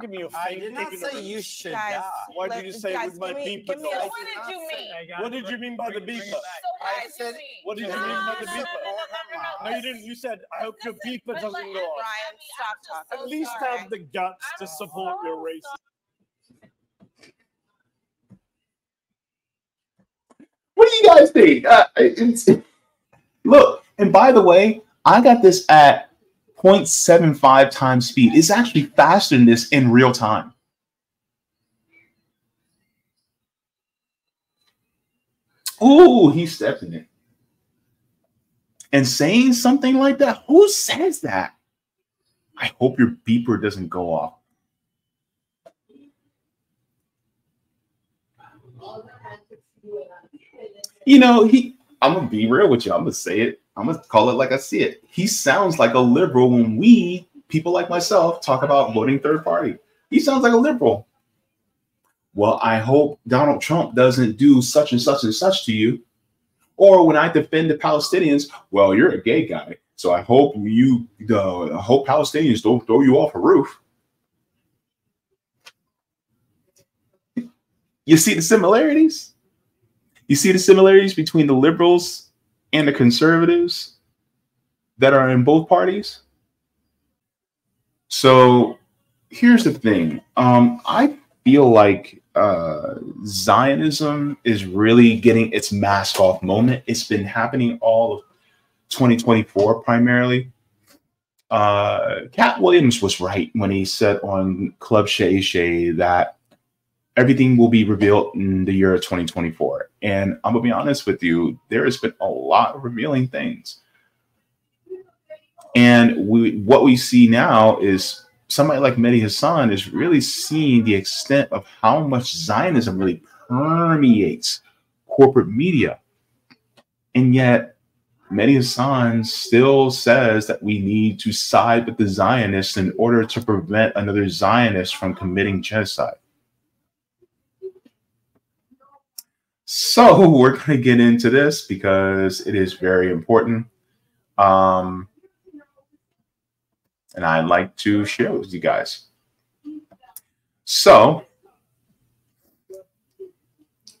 give me a I fake did not say you should Guys, die. Why did you say guys, with my give me- beep? give me a- though? What did you mean? What did you mean by the beeper? So I said- What did you No, mean by the beeper? no, you didn't. You said, I hope your Listen, beeper doesn't go off. Brian, stop talking. At least have the guts to support your race. What do you guys think? Uh, it's, look, and by the way, I got this at 0.75 times speed. It's actually faster than this in real time. Ooh, he stepped in it. And saying something like that, who says that? I hope your beeper doesn't go off. You know, he I'm gonna be real with you. I'm gonna say it. I'm gonna call it like I see it. He sounds like a liberal when we, people like myself, talk about voting third party. He sounds like a liberal. Well, I hope Donald Trump doesn't do such and such and such to you. Or when I defend the Palestinians, well, you're a gay guy. So I hope you the I hope Palestinians don't throw you off a roof. You see the similarities? You see the similarities between the liberals and the conservatives that are in both parties? So here's the thing. Um, I feel like uh, Zionism is really getting its mask off moment. It's been happening all of 2024 primarily. Uh, Katt Williams was right when he said on Club Shay Shay that everything will be revealed in the year of 2024. And I'm gonna be honest with you, there has been a lot of revealing things. And we what we see now is somebody like Mehdi Hasan is really seeing the extent of how much Zionism really permeates corporate media. And yet Mehdi Hasan still says that we need to side with the Zionists in order to prevent another Zionist from committing genocide. So we're going to get into this because it is very important. Um, and I'd like to share with you guys. So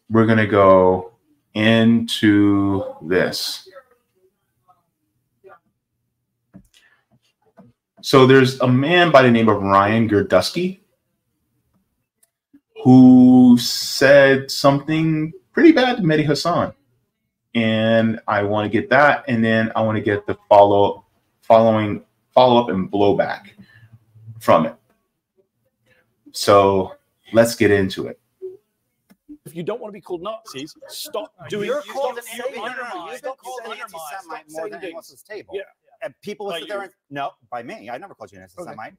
we're going to go into this. So there's a man by the name of Ryan Girdusky who said something pretty bad to Mehdi Hasan. And I want to get that, and then I want to get the follow following follow up and blowback from it. So let's get into it. If you don't want to be called Nazis, stop doing. You're you called an stop saying- anti-Semite. You've been called an anti-Semite more than anyone else things. at table. Yeah. And people will By sit there and no, by me. I never called you an anti-Semite.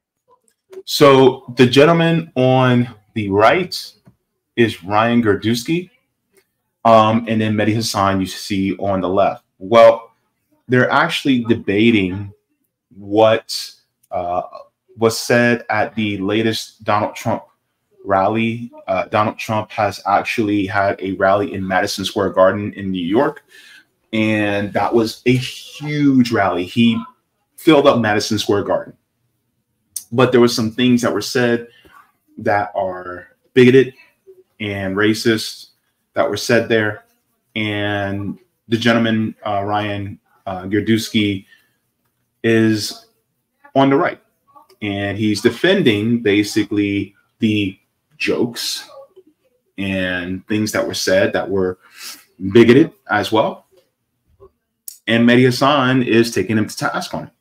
So the gentleman on the right is Ryan Girdusky. Um, and then Mehdi Hasan you see on the left. Well, they're actually debating what uh, was said at the latest Donald Trump rally. Uh, Donald Trump has actually had a rally in Madison Square Garden in New York, and that was a huge rally. He filled up Madison Square Garden, but there was some things that were said that are bigoted and racist that were said there, and the gentleman uh, Ryan uh, is on the right, and he's defending basically the jokes and things that were said that were bigoted as well. And Mehdi Hasan is taking him to task on it.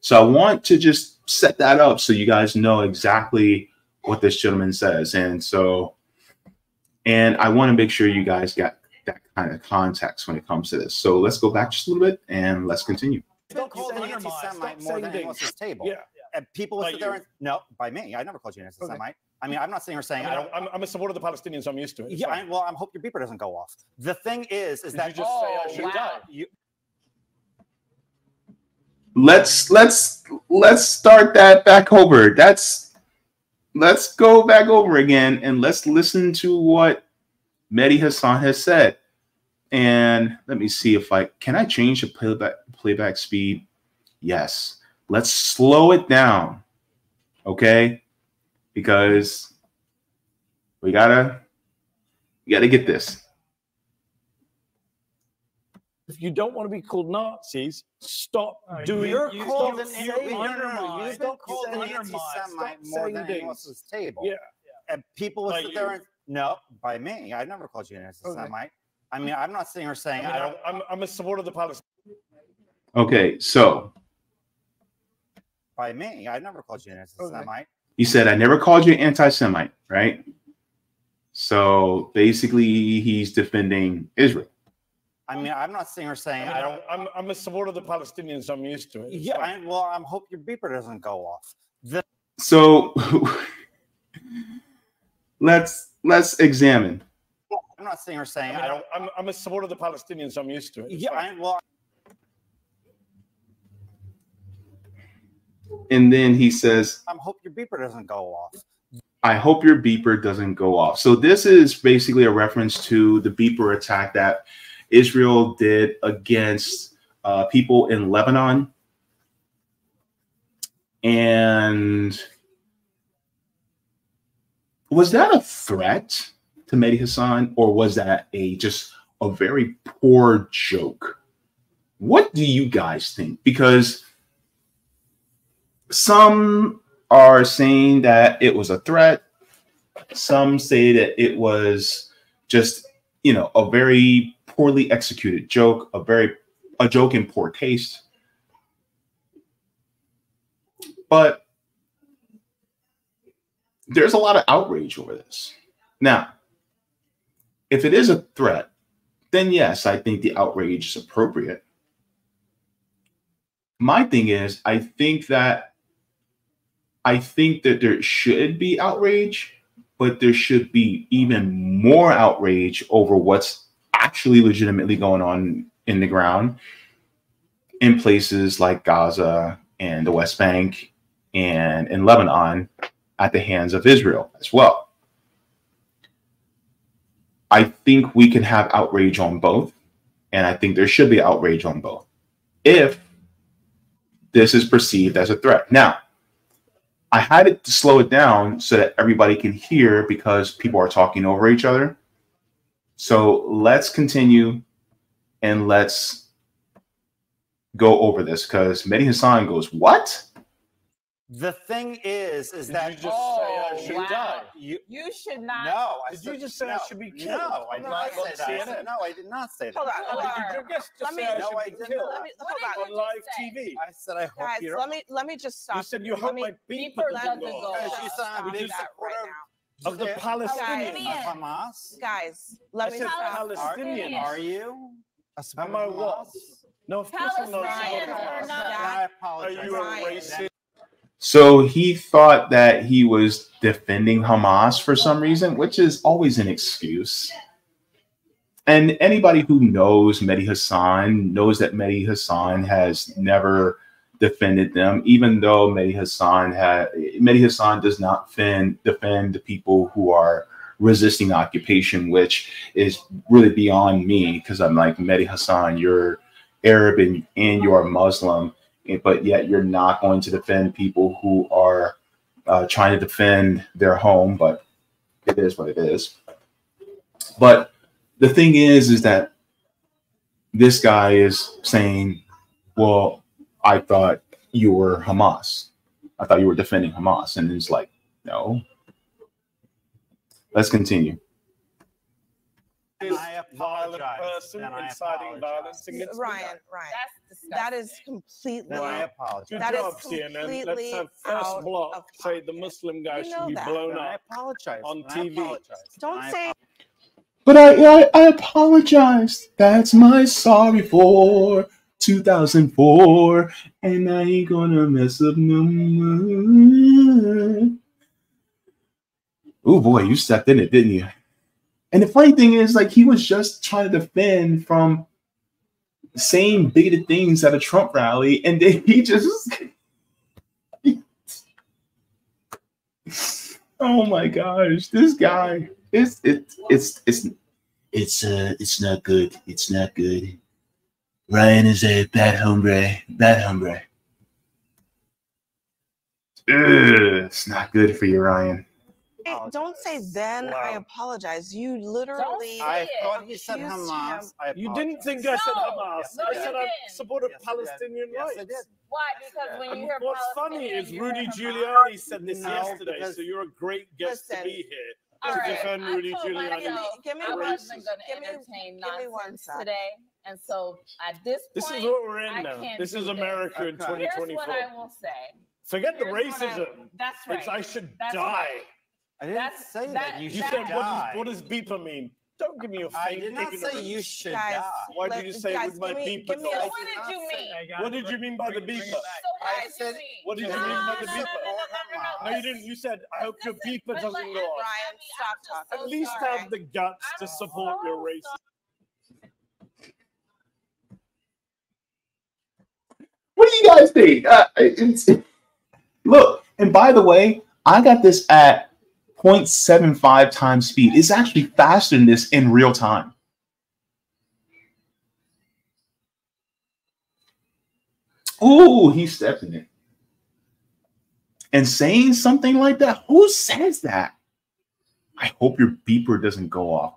So I want to just set that up so you guys know exactly what this gentleman says. And so, and I want to make sure you guys got that kind of context when it comes to this. So let's go back just a little bit and let's continue. You've been called an anti-Semite more than anyone else things. at this table. Yeah. And people will By sit there and no, by me. I never called you an anti-Semite. I mean, I'm not sitting here saying I I don't. am I'm a supporter of the Palestinians. So I'm used to it. It's Yeah, fine. I, well, I hope your beeper doesn't go off. The thing is, is Did that you just say I Oh, should wow. die? you, let's let's let's start that back over. That's let's go back over again and let's listen to what Mehdi Hasan has said. And let me see if I can I change the playback playback speed. Yes. Let's slow it down. Okay. because we gotta we gotta get this. If you don't want to be called Nazis, stop Uh, doing. You're you called don't- an you anti- no, no, no, undermine- You've been you called an undermine- anti-Semite more than saying anyone else things. table. Yeah. And people would By sit you. there and no, by me. I've never called you an anti-Semite. I mean, I'm not sitting here saying I I don't. am I'm a supporter of the Palestinians. Okay, so By me, I've never called you an anti-Semite. you said I never called you an anti-Semite, right? So basically, he's defending Israel. I mean, I'm not sitting here saying I I don't. I'm, I'm a supporter of the Palestinians. I'm used to it. It's Yeah, fine. I, well, I hope your beeper doesn't go off. The, So let's let's examine. I'm not sitting here saying I I mean, don't. I'm, I'm a supporter of the Palestinians. I'm used to it. It's Yeah. I, well, And then he says, I hope your beeper doesn't go off. I hope your beeper doesn't go off. So this is basically a reference to the beeper attack that Israel did against uh, people in Lebanon. And was that a threat to Mehdi Hasan, or was that a just a very poor joke? What do you guys think? Because some are saying that it was a threat. Some say that it was just, you know, a very poorly executed joke, a very a joke in poor taste. But there's a lot of outrage over this. Now, if it is a threat, then yes, I think the outrage is appropriate. My thing is, I think that I think that there should be outrage, but there should be even more outrage over what's actually legitimately going on in the ground in places like Gaza and the West Bank and in Lebanon at the hands of Israel as well. I think we can have outrage on both, and I think there should be outrage on both if this is perceived as a threat. Now, I had to slow it down so that everybody can hear because people are talking over each other. So let's continue and let's go over this because Mehdi Hasan goes, What? The thing is, is Did that you just say I Oh, should wow. die? you, You should not. no, I Did said, you just say I should be killed? No, I did on not live say that. I said, CNN? no, I did not say that. Hold on, hold on. your guest just Let say me- I No, should I be didn't. Let me, hold on. on live say? TV? I said I hope Guys, you don't. let me let me just stop. You said you let hope my beeper Beeper doesn't doesn't go go off. Because off. stop that right now. Of the Yeah. Palestinians. Of Hamas? Guys, let I me said stop. Are, Palestinians. are you? A supporter Am I what? No, of course I'm not. Palestinians supporting are not- I Are you a Ryan. racist? So he thought that he was defending Hamas for some reason, which is always an excuse. And anybody who knows Mehdi Hasan knows that Mehdi Hasan has never defended them, even though Mehdi Hasan had Mehdi Hasan does not defend defend the people who are resisting occupation, which is really beyond me because I'm like Mehdi Hasan, you're Arab and, and you're Muslim eh, but yet you're not going to defend people who are uh, trying to defend their home. But it is what it is. But the thing is, is that this guy is saying, "Well, I thought you were Hamas. I thought you were defending Hamas," and it's like, no. Let's continue. And I violent apologize. person I inciting apologize. violence against Ryan. Ryan, That's that is completely. Then I Good apologize. That is job, CNN. Let's have first block say the. Muslim guy You should be that. blown Then I up. apologize. on Then I TV. apologize. Don't I say But I, I, I apologize. That's my sorry for 2004, and I ain't gonna mess up no more. Oh boy, you stepped in it, didn't you? And the funny thing is, like, he was just trying to defend from saying bigoted things at a Trump rally, and then he just. oh my gosh, this guy. It's it's it's it's it's uh it's not good. It's not good. Ryan is a bad hombre. Bad hombre. Ugh, it's not good for you, Ryan. Hey, Oh, don't say then I apologize. You literally. I thought he said Hamas. him. You didn't think I said No, Hamas. no, I said I didn't. supported Yes, Palestinian Yes, rights. did. Why? Because when you hear what's funny is you Rudy hear Hamas. Giuliani said this No, yesterday, because- so you're a great guest Listen. to be here. All to right, defend I Rudy Giuliani. Give me I one- wasn't give me- to give me one nonsense sec. today, and so at this point, This is what we're I in now. This do is this. America in Okay. here's 2024. what I will say. Forget the Here's what I- racism. That's It's I should That's die. right. I didn't That's- say that- that. You You should said what die. does, what does beeper mean? Don't give me a I fake I did not say you should Guys, die. Why let- did you say it guys, with my give me- beeper? me So what did you mean? What did you mean by the beeper? So I said- you? What did you mean by the no, beeper? No, you didn't. You said, I hope your Listen, beeper doesn't go off. Ryan, I'm stop just talking. so At least have the guts to support your so What do you guys think? Uh, it's, look, and by the way, I got this at 0.75 times speed. It's actually faster than this in real time. Ooh, he's stepping it. And saying something like that, who says that? I hope your beeper doesn't go off.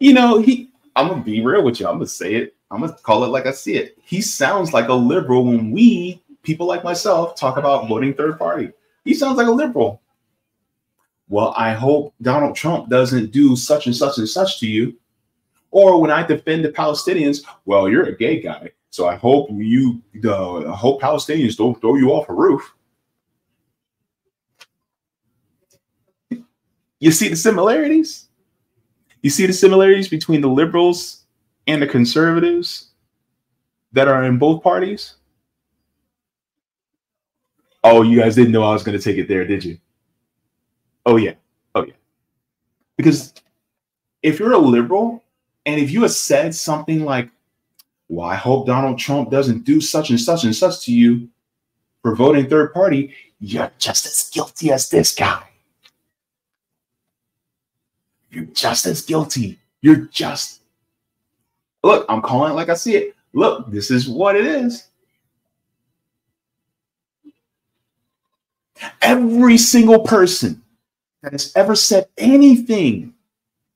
You know, he I'm gonna be real with you. I'm gonna say it. I'm gonna call it like I see it. He sounds like a liberal when we, people like myself, talk about voting third party. He sounds like a liberal. Well, I hope Donald Trump doesn't do such and such and such to you. Or when I defend the Palestinians, well, you're a gay guy. So I hope you uh, hope Palestinians don't throw you off a roof. You see the similarities? You see the similarities between the liberals and the conservatives that are in both parties? Oh, you guys didn't know I was going to take it there, did you? Oh, yeah. Oh, yeah. Because if you're a liberal and if you have said something like, well, I hope Donald Trump doesn't do such and such and such to you for voting third party, you're just as guilty as this guy. You're just as guilty. You're just. Look, I'm calling it like I see it. Look, this is what it is. Every single person that has ever said anything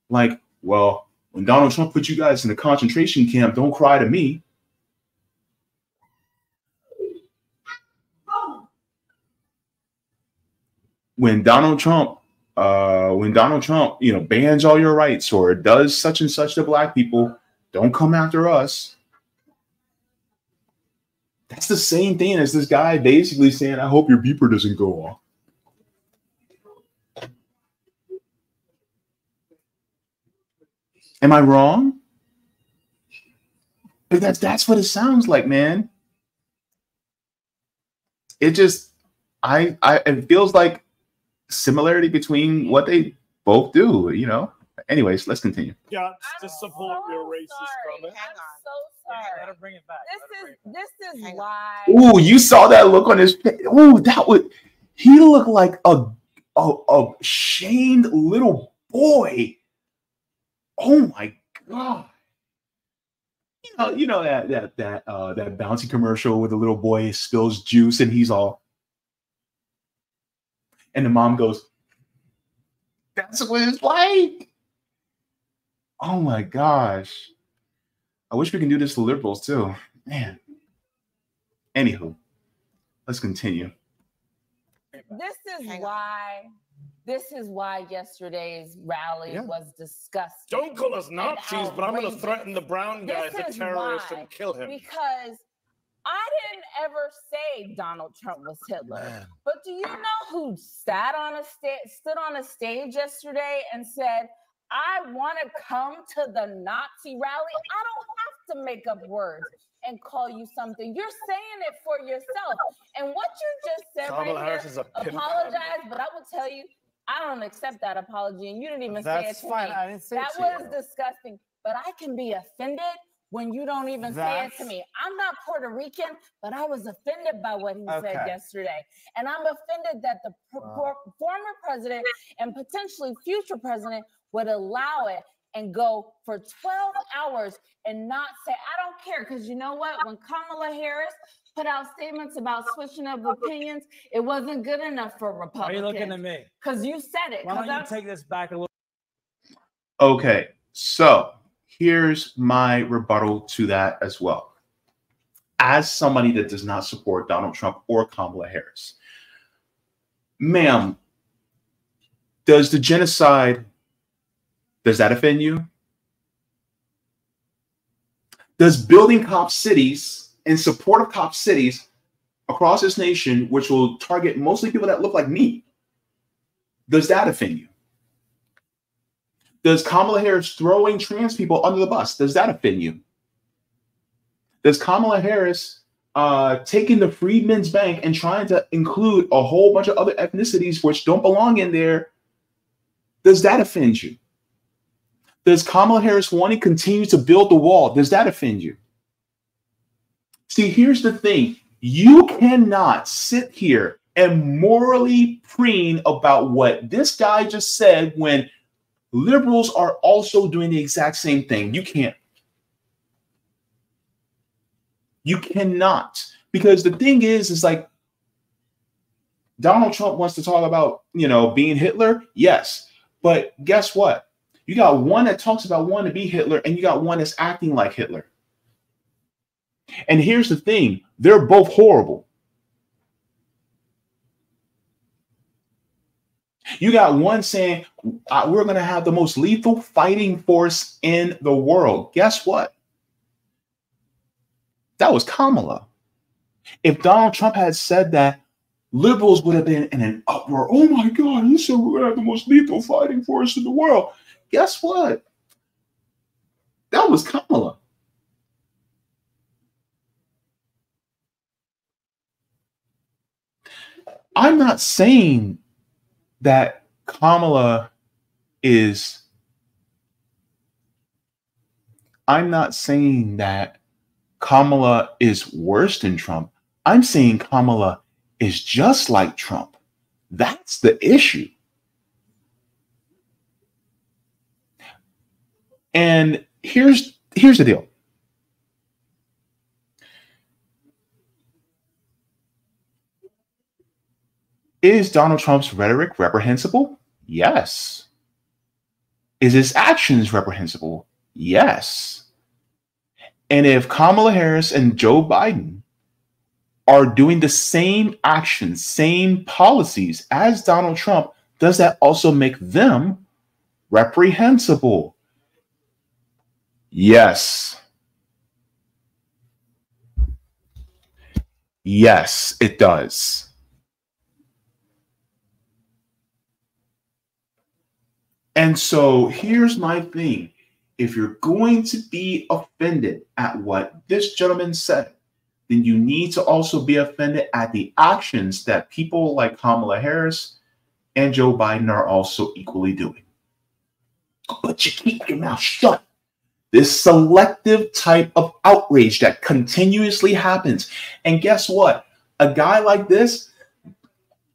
like, well, when Donald Trump put you guys in a concentration camp, don't cry to me. When Donald Trump uh, when Donald Trump, you know, bans all your rights or does such and such to black people, don't come after us. That's the same thing as this guy basically saying, I hope your beeper doesn't go off. Am I wrong? But that's that's what it sounds like, man. It just I I it feels like similarity between what they both do, you know. Anyways, let's continue. Yeah, to support your so racist sorry. comment. I'm on. so Hang sorry. on. bring it back. This is this is Hang why. Ooh, you saw that look on his face. Ooh, that would he looked like a a, a shamed little boy. Oh my god. You know, you know that that that uh that bouncy commercial where the little boy spills juice and he's all and the mom goes, That's what it's like. Oh my gosh. I wish we can do this to liberals too. Man. Anywho, let's continue. This is why. This is why yesterday's rally Yeah. was disgusting. Don't call us Nazis, but I'm going to threaten the brown guy This as a terrorist why. and kill him. because I didn't ever say Donald Trump was Hitler. But do you know who sat on a sta- stood on a stage yesterday and said, "I want to come to the Nazi rally"? I don't have to make up words and call you something. You're saying it for yourself. And what you just said Kamala right Harris here, is a apologize, but I will tell you, I don't accept that apology, and you didn't even say it That's to fine. me. I didn't say That it to was you. disgusting. But I can be offended when you don't even say it to me. I'm not Puerto Rican, but I was offended by what he said yesterday. And I'm offended that the pr- Wow. por- former president and potentially future president would allow it. and go for 12 hours and not say, I don't care. Because you know what? When Kamala Harris put out statements about switching of opinions, it wasn't good enough for Why are you looking at me? Because you said it. Why 'Cause don't you I'm- take this back a little? Okay, so here's my rebuttal to that as well. As somebody that does not support Donald Trump or Kamala Harris, ma'am, does the genocide does that offend you? Does building cop cities in support of cop cities across this nation, which will target mostly people that look like me, does that offend you? Does Kamala Harris throwing trans people under the bus, does that offend you? Does Kamala Harris uh, taking the Freedmen's Bank and trying to include a whole bunch of other ethnicities which don't belong in there, does that offend you? Does Kamala Harris wanting to continue to build the wall, does that offend you? See, here's the thing. You cannot sit here and morally preen about what this guy just said when liberals are also doing the exact same thing. You can't. You cannot. Because the thing is, is like Donald Trump wants to talk about, you know, being Hitler. Yes. But guess what? You got one that talks about wanting to be Hitler, and you got one that's acting like Hitler. And here's the thing they're both horrible. You got one saying, We're going to have the most lethal fighting force in the world. Guess what? That was Kamala. If Donald Trump had said that, liberals would have been in an uproar. Oh my God, he said we're going to have the most lethal fighting force in the world. Guess what? That was Kamala. I'm not saying that Kamala is. I'm not saying that Kamala is worse than Trump. I'm saying Kamala is just like Trump. That's the issue. And here's here's the deal. Is Donald Trump's rhetoric reprehensible? Yes. Is his actions reprehensible? Yes. And if Kamala Harris and Joe Biden are doing the same actions, same policies as Donald Trump, does that also make them reprehensible? Yes. Yes, it does. And so here's my thing. If you're going to be offended at what this gentleman said, then you need to also be offended at the actions that people like Kamala Harris and Joe Biden are also equally doing. But you keep your mouth shut. This selective type of outrage that continuously happens. And guess what? A guy like this,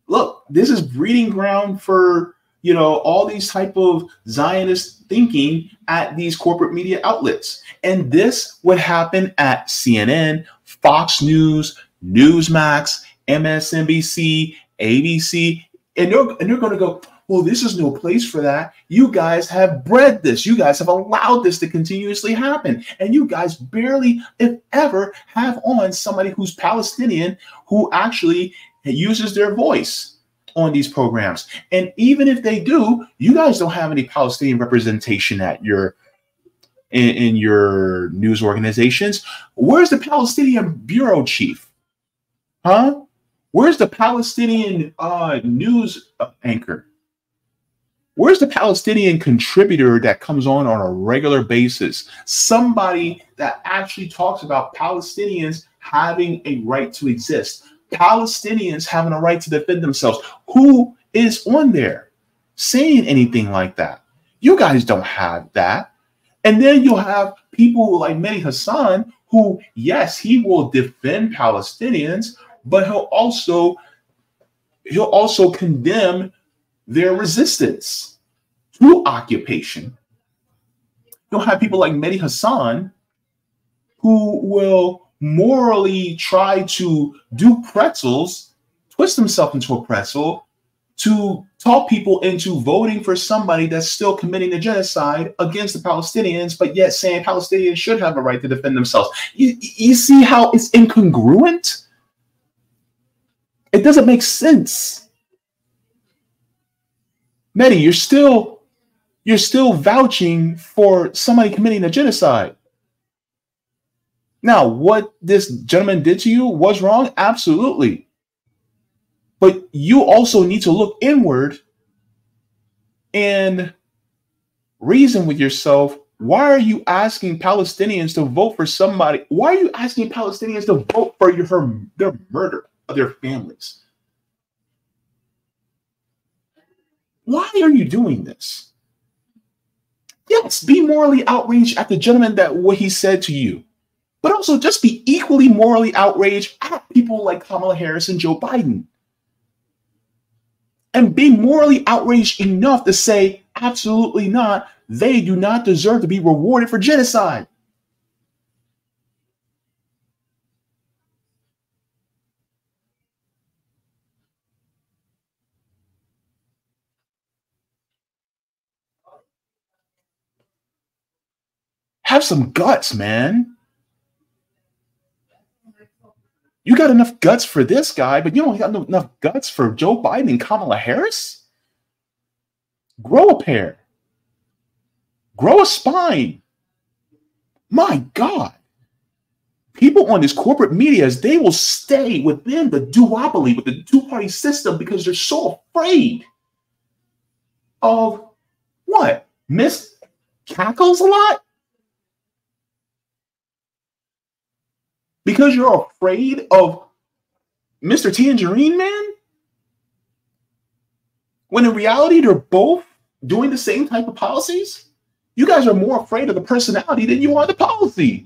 look, this is breeding ground for you know all these type of zionist thinking at these corporate media outlets. And this would happen at cnn fox news newsmax msnbc abc and they're, and they're going to go well this is no place for that. You guys have bred this. You guys have allowed this to continuously happen. And you guys barely if ever have on somebody who's palestinian who actually uses their voice on these programs. And even if they do, you guys don't have any Palestinian representation at your in, in your news organizations. Where's the Palestinian bureau chief? Huh? Where's the Palestinian uh, news anchor? Where's the Palestinian contributor that comes on on a regular basis? Somebody that actually talks about Palestinians having a right to exist. Palestinians having a right to defend themselves. Who is on there saying anything like that? You guys don't have that. And then you'll have people like Mehdi Hasan, who, yes, he will defend Palestinians, but he'll also he'll also condemn their resistance to occupation. You'll have people like Mehdi Hasan who will morally try to do pretzels, twist himself into a pretzel to talk people into voting for somebody that's still committing a genocide against the Palestinians, but yet saying Palestinians should have a right to defend themselves. You, you see how it's incongruent? It doesn't make sense. Mehdi, you're still you're still vouching for somebody committing a genocide. Now, what this gentleman did to you was wrong, absolutely. But you also need to look inward and reason with yourself. Why are you asking Palestinians to vote for somebody? Why are you asking Palestinians to vote for your, their murder of their families? Why are you doing this? Yes, be morally outraged at the gentleman that what he said to you, but also just be equally morally outraged at people like Kamala Harris and Joe Biden and be morally outraged enough to say, absolutely not, they do not deserve to be rewarded for genocide. Have some guts, man. You got enough guts for this guy, but you don't got no, enough guts for Joe Biden and Kamala Harris? Grow a pair. Grow a spine. My God. People on this corporate media, they will stay within the duopoly, with the two-party system, because they're so afraid of what? Miss cackles a lot? Because you're afraid of Mr. Tangerine Man? When in reality, they're both doing the same type of policies? You guys are more afraid of the personality than you are the policy.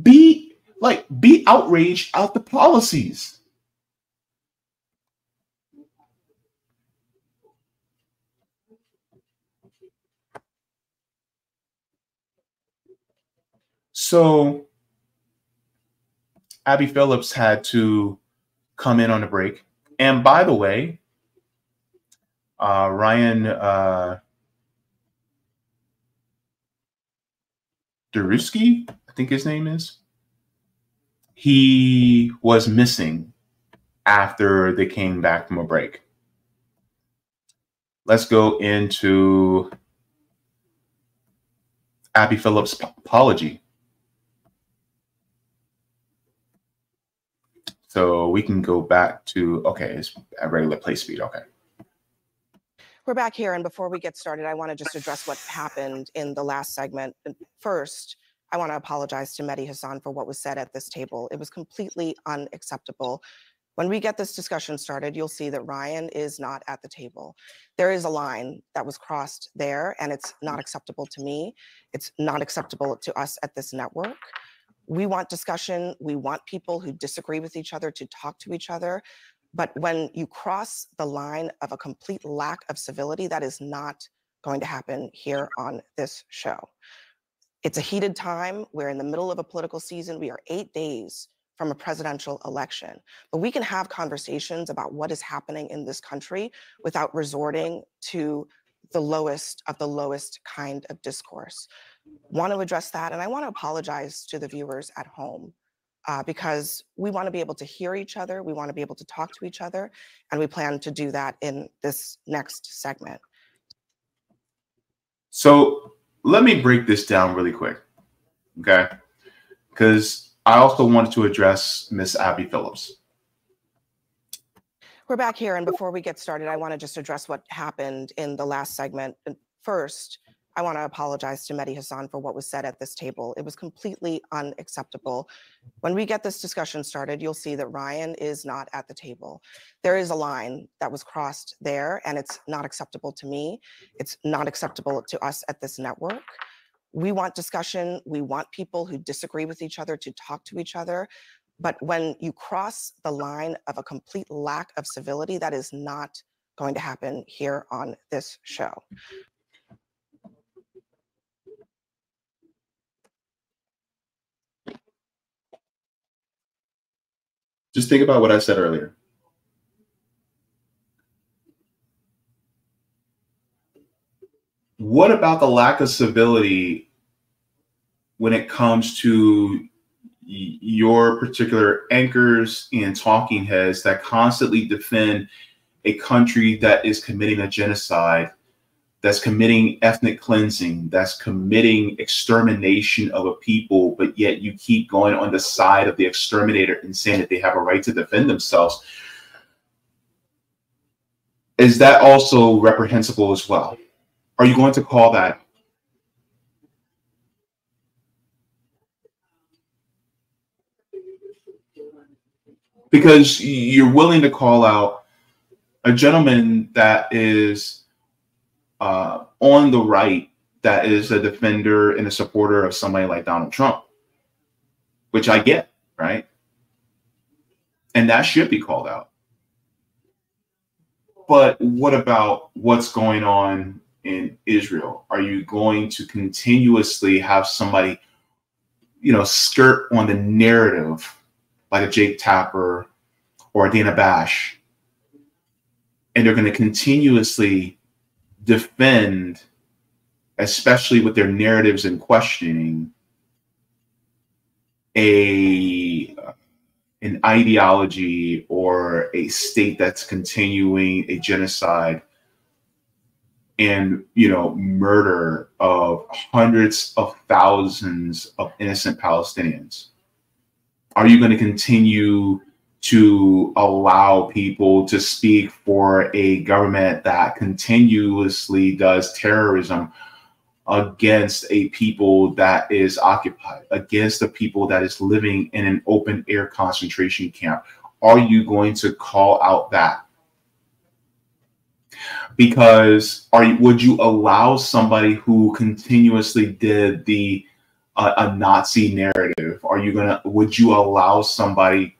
Be like, be outraged at the policies. So Abby Phillips had to come in on a break. And by the way, uh, Ryan uh, Daruski, I think his name is, he was missing after they came back from a break. Let's go into Abby Phillips' apology. So we can go back to, okay, it's at regular play speed. Okay. We're back here, and before we get started, I want to just address what happened in the last segment. First, I want to apologize to Mehdi Hasan for what was said at this table. It was completely unacceptable. When we get this discussion started, you'll see that Ryan is not at the table. There is a line that was crossed there, and it's not acceptable to me. It's not acceptable to us at this network we want discussion. We want people who disagree with each other to talk to each other. But when you cross the line of a complete lack of civility, that is not going to happen here on this show. It's a heated time. We're in the middle of a political season. We are eight days from a presidential election. But we can have conversations about what is happening in this country without resorting to the lowest of the lowest kind of discourse want to address that. And I want to apologize to the viewers at home uh, because we want to be able to hear each other. We want to be able to talk to each other. And we plan to do that in this next segment. So let me break this down really quick. Okay. Because I also wanted to address Miss Abby Phillips. We're back here. And before we get started, I want to just address what happened in the last segment. First, I want to apologize to Mehdi Hasan for what was said at this table. It was completely unacceptable. When we get this discussion started, you'll see that Ryan is not at the table. There is a line that was crossed there, and it's not acceptable to me. It's not acceptable to us at this network. We want discussion. We want people who disagree with each other to talk to each other. But when you cross the line of a complete lack of civility, that is not going to happen here on this show. Just think about what I said earlier. What about the lack of civility when it comes to your particular anchors and talking heads that constantly defend a country that is committing a genocide, that's committing ethnic cleansing, that's committing extermination of a people, but yet you keep going on the side of the exterminator and saying that they have a right to defend themselves. Is that also reprehensible as well? Are you going to call that because you're willing to call out a gentleman that is uh, on the right, that is a defender and a supporter of somebody like Donald Trump, which I get, right? And that should be called out. But what about what's going on in Israel? Are you going to continuously have somebody, you know, skirt on the narrative like a Jake Tapper or a Dana Bash, and they're going to continuously defend, especially with their narratives and questioning, a an ideology or a state that's continuing a genocide and you know murder of hundreds of thousands of innocent palestinians. Are you going to continue to allow people to speak for a government that continuously does terrorism against a people that is occupied, against a people that is living in an open air concentration camp? Are you going to call out that? Because are you, would you allow somebody who continuously did the a, a Nazi narrative? Are you gonna? Would you allow somebody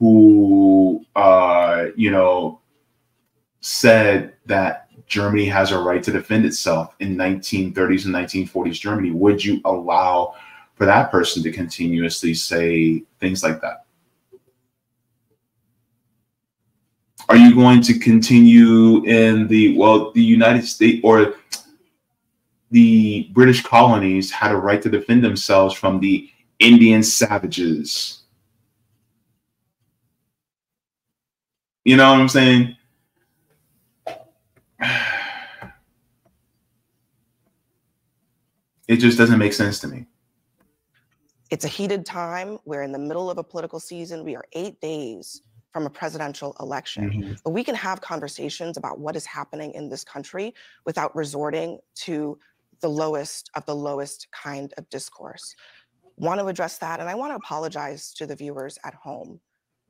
who, uh, you know, said that Germany has a right to defend itself in 1930s and 1940s Germany? Would you allow for that person to continuously say things like that? Are you going to continue in the well, the United States or the British colonies had a right to defend themselves from the Indian savages. You know what I'm saying? It just doesn't make sense to me. It's a heated time. We're in the middle of a political season. We are eight days from a presidential election. Mm-hmm. But we can have conversations about what is happening in this country without resorting to the lowest of the lowest kind of discourse. Want to address that. And I want to apologize to the viewers at home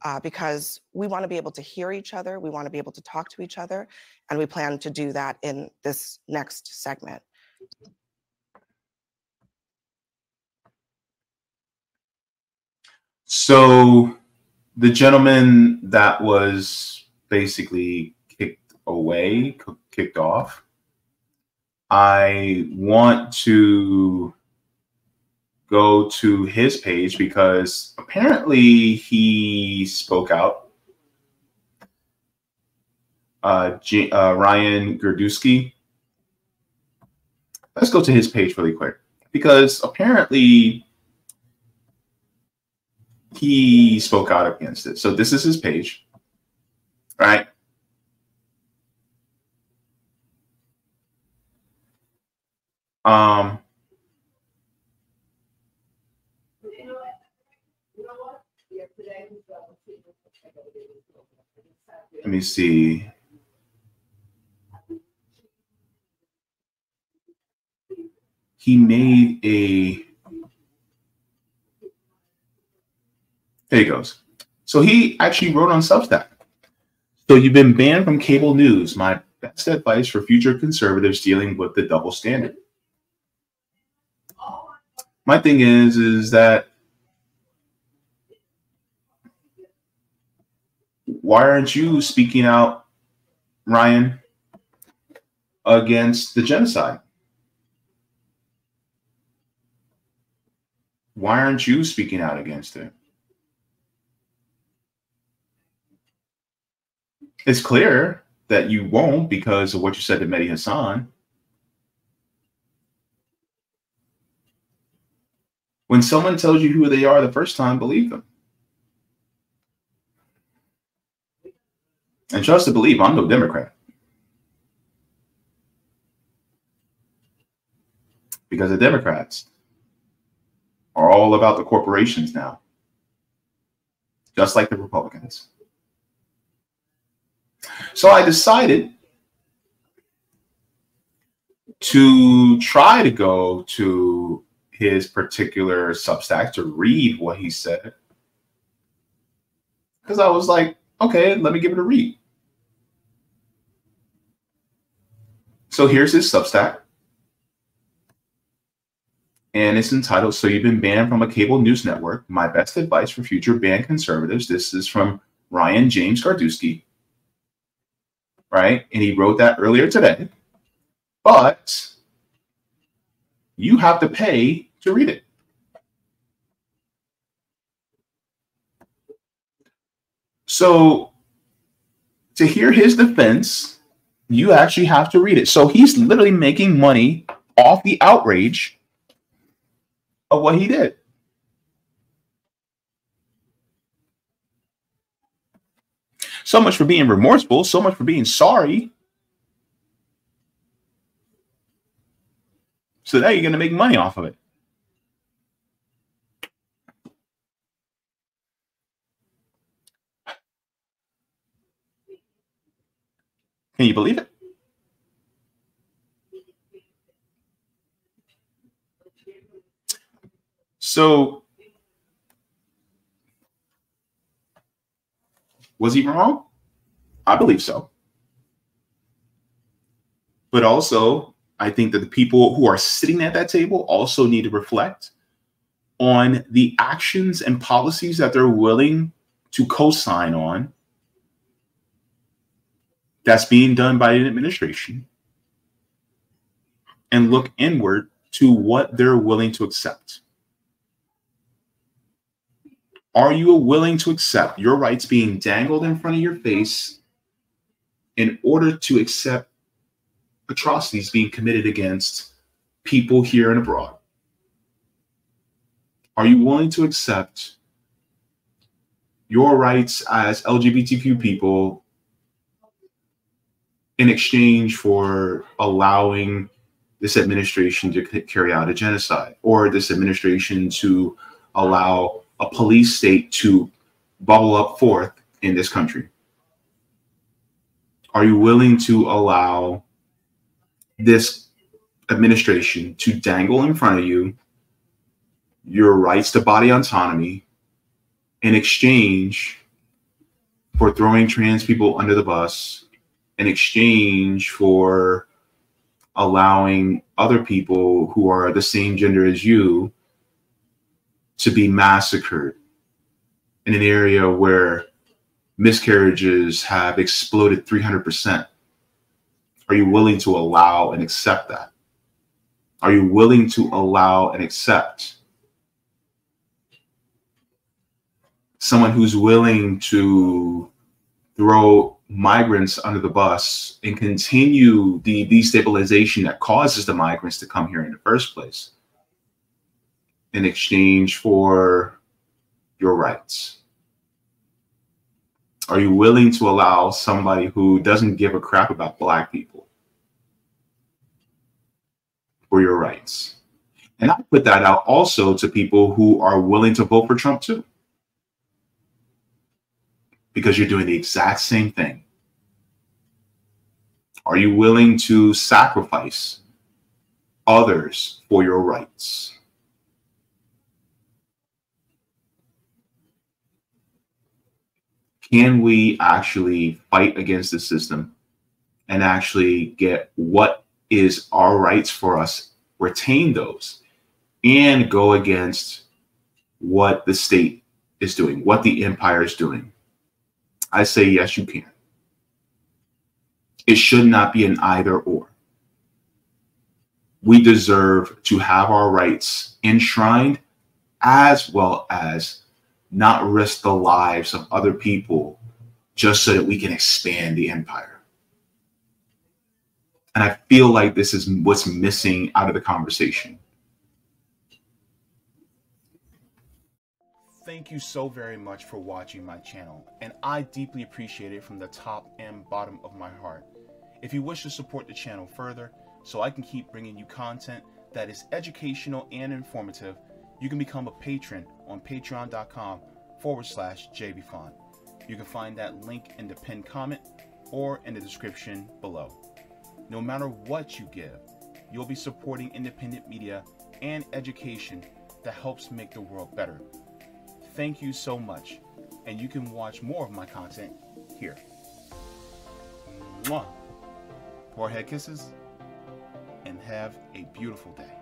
uh, because we want to be able to hear each other. We want to be able to talk to each other. And we plan to do that in this next segment. So the gentleman that was basically kicked away, kicked off, I want to go to his page because apparently he spoke out. Uh, G- uh, Ryan Girdusky. Let's go to his page really quick because apparently he spoke out against it. So this is his page, right? Um, let me see. He made a. There he goes. So he actually wrote on Substack. So you've been banned from cable news. My best advice for future conservatives dealing with the double standard my thing is is that why aren't you speaking out Ryan, against the genocide? Why aren't you speaking out against it? It's clear that you won't because of what you said to Mehdi Hasan. When someone tells you who they are the first time, believe them. And trust to believe, I'm no Democrat. Because the Democrats are all about the corporations now, just like the Republicans. So I decided to try to go to his particular Substack to read what he said. Because I was like, okay, let me give it a read. So here's his Substack. And it's entitled So You've Been Banned from a Cable News Network My Best Advice for Future Banned Conservatives. This is from Ryan James Girdusky. Right? And he wrote that earlier today. But you have to pay to read it. So, to hear his defense, you actually have to read it. So, he's literally making money off the outrage of what he did. So much for being remorseful, so much for being sorry. So now you're going to make money off of it. Can you believe it? So, was he wrong? I believe so. But also, I think that the people who are sitting at that table also need to reflect on the actions and policies that they're willing to co sign on that's being done by an administration and look inward to what they're willing to accept. Are you willing to accept your rights being dangled in front of your face in order to accept atrocities being committed against people here and abroad? Are you willing to accept your rights as LGBTQ people in exchange for allowing this administration to carry out a genocide or this administration to allow a police state to bubble up forth in this country? Are you willing to allow this administration to dangle in front of you your rights to body autonomy in exchange for throwing trans people under the bus in exchange for allowing other people who are the same gender as you to be massacred in an area where miscarriages have exploded 300%. Are you willing to allow and accept that? Are you willing to allow and accept someone who's willing to throw migrants under the bus and continue the destabilization that causes the migrants to come here in the first place in exchange for your rights? Are you willing to allow somebody who doesn't give a crap about black people for your rights? And I put that out also to people who are willing to vote for Trump too because you're doing the exact same thing. Are you willing to sacrifice others for your rights? Can we actually fight against the system and actually get what is our rights for us, retain those, and go against what the state is doing, what the empire is doing? I say, yes, you can. It should not be an either or. We deserve to have our rights enshrined as well as not risk the lives of other people just so that we can expand the empire. And I feel like this is what's missing out of the conversation. Thank you so very much for watching my channel, and I deeply appreciate it from the top and bottom of my heart. If you wish to support the channel further, so I can keep bringing you content that is educational and informative, you can become a patron on patreon.com forward slash jaybefaunt. You can find that link in the pinned comment or in the description below. No matter what you give, you'll be supporting independent media and education that helps make the world better. Thank you so much, and you can watch more of my content here. Mwah. Forehead kisses, and have a beautiful day.